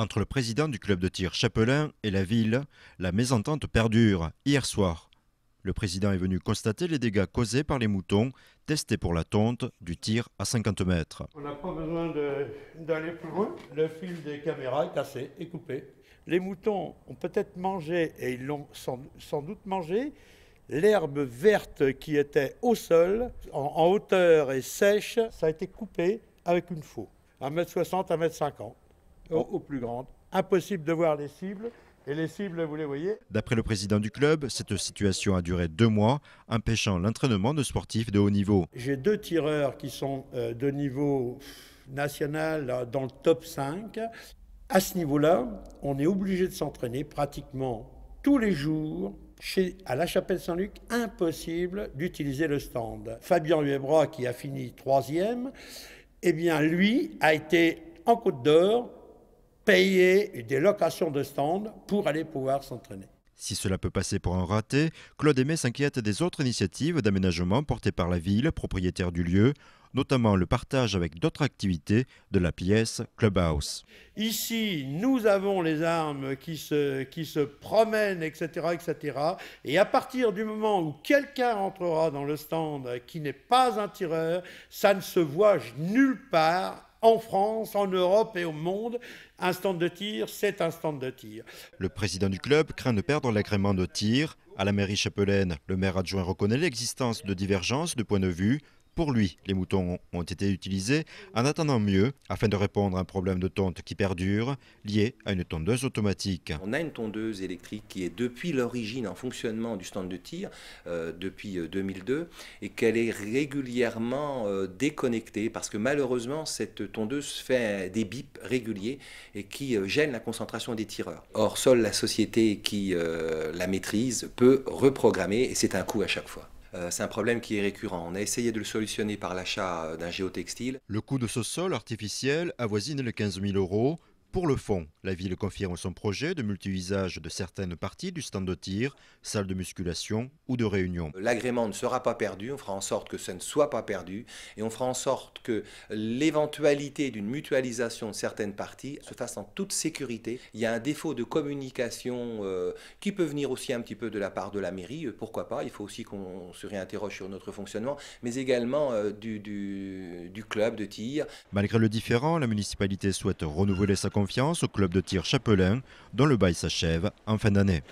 Entre le président du club de tir Chapelain et la ville, la mésentente perdure hier soir. Le président est venu constater les dégâts causés par les moutons testés pour la tonte du tir à 50 mètres. On n'a pas besoin d'aller plus loin. Le fil des caméras est cassé et coupé. Les moutons ont peut-être mangé, et ils l'ont sans, doute mangé, l'herbe verte qui était au sol, en, en, hauteur et sèche, ça a été coupé avec une faux, 1m60, 1m50 aux, plus grandes. Impossible de voir les cibles. Et les cibles, vous les voyez. D'après le président du club, cette situation a duré deux mois, empêchant l'entraînement de sportifs de haut niveau. J'ai deux tireurs qui sont euh, de niveau national dans le top 5. À ce niveau-là, on est obligé de s'entraîner pratiquement tous les jours. Chez, à la Chapelle Saint-Luc, impossible d'utiliser le stand. Fabien Huebra, qui a fini troisième, eh bien, lui a été en Côte d'Or payer des locations de stands pour aller pouvoir s'entraîner. Si cela peut passer pour un raté, Claude Aimé s'inquiète des autres initiatives d'aménagement portées par la ville, propriétaire du lieu, notamment le partage avec d'autres activités de la pièce Clubhouse. Ici, nous avons les armes qui se, qui se promènent, etc., etc. Et à partir du moment où quelqu'un entrera dans le stand qui n'est pas un tireur, ça ne se voit nulle part en France, en Europe et au monde. Un stand de tir, c'est un stand de tir. Le président du club craint de perdre l'agrément de tir. À la mairie chapelaine, le maire adjoint reconnaît l'existence de divergences de points de vue pour lui, les moutons ont été utilisés en attendant mieux afin de répondre à un problème de tonte qui perdure lié à une tondeuse automatique. On a une tondeuse électrique qui est depuis l'origine en fonctionnement du stand de tir euh, depuis 2002 euh, et qu'elle est régulièrement euh, déconnectée parce que malheureusement cette tondeuse fait des bips réguliers et qui euh, gênent la concentration des tireurs. Or seule la société qui la maîtrise peut reprogrammer et c'est un coût à chaque fois. Euh, c'est un problème qui est récurrent. On a essayé de le solutionner par l'achat d'un géotextile. Le coût de ce sol artificiel avoisine les 15 000 euros. Pour le fond, la ville confirme son projet de multi-usage de certaines parties du stand de tir, salle de musculation ou de réunion. L'agrément ne sera pas perdu, on fera en sorte que ça ne soit pas perdu et on fera en sorte que l'éventualité d'une mutualisation de certaines parties se fasse en toute sécurité. Il y a un défaut de communication euh, qui peut venir aussi un petit peu de la part de la mairie, euh, pourquoi pas, il faut aussi qu'on se réinterroge sur notre fonctionnement, mais également euh, du, du, du club de tir. Malgré le différent, la municipalité souhaite renouveler sa confiance au club de tir Chapelain, dont le bail s'achève en fin d'année.